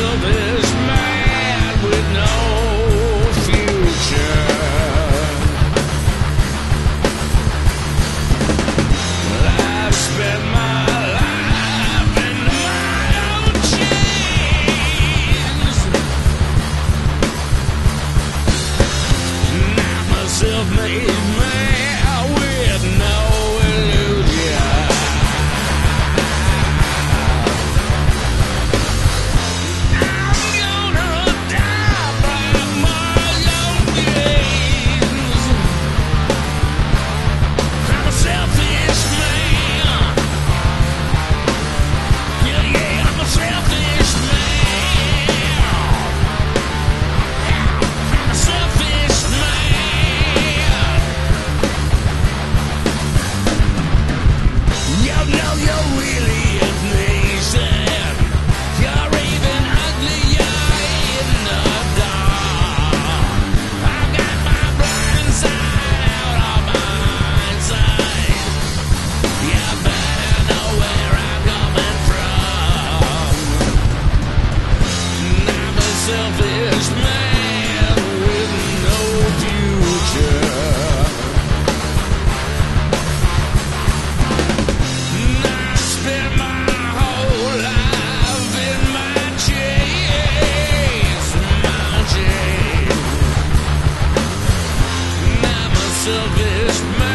I'm a selfish man